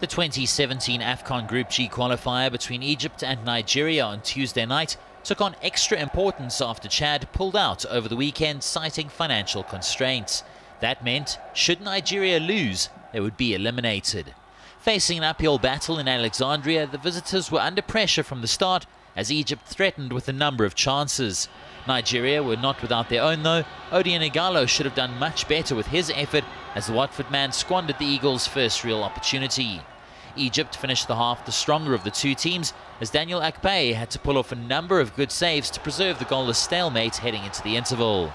The 2017 AFCON Group G qualifier between Egypt and Nigeria on Tuesday night took on extra importance after Chad pulled out over the weekend, citing financial constraints. That meant, should Nigeria lose, they would be eliminated. Facing an uphill battle in Alexandria, the visitors were under pressure from the start as Egypt threatened with a number of chances. Nigeria were not without their own though. Odion Ighalo should have done much better with his effort as the Watford man squandered the Eagles' first real opportunity. Egypt finished the half the stronger of the two teams as Daniel Akpeyi had to pull off a number of good saves to preserve the goalless stalemate heading into the interval.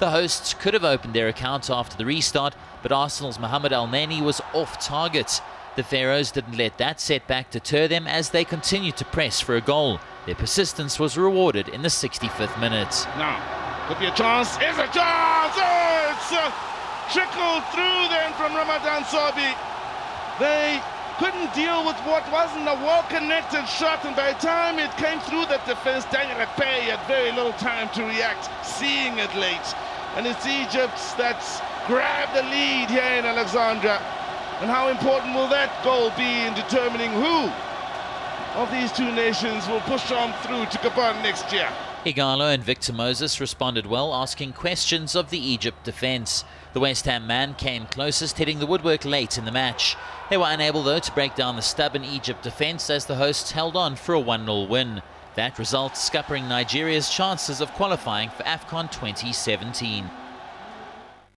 The hosts could have opened their account after the restart, but Arsenal's Mohamed Elneny was off target. The Pharaohs didn't let that setback deter them as they continued to press for a goal. Their persistence was rewarded in the 65th minute. Now, could be a chance. It's a chance! It's uh, trickled through then from Ramadan Sobhi. They couldn't deal with what wasn't a well-connected shot, and by the time it came through the defense, Daniel Akpeyi had very little time to react, seeing it late. And it's Egypt that's grabbed the lead here in Alexandria. And how important will that goal be in determining who of these two nations will push on through to Gabon next year? Ighalo and Victor Moses responded well, asking questions of the Egypt defence. The West Ham man came closest, hitting the woodwork late in the match. They were unable, though, to break down the stubborn Egypt defence as the hosts held on for a 1 0 win. That result scuppering Nigeria's chances of qualifying for AFCON 2017.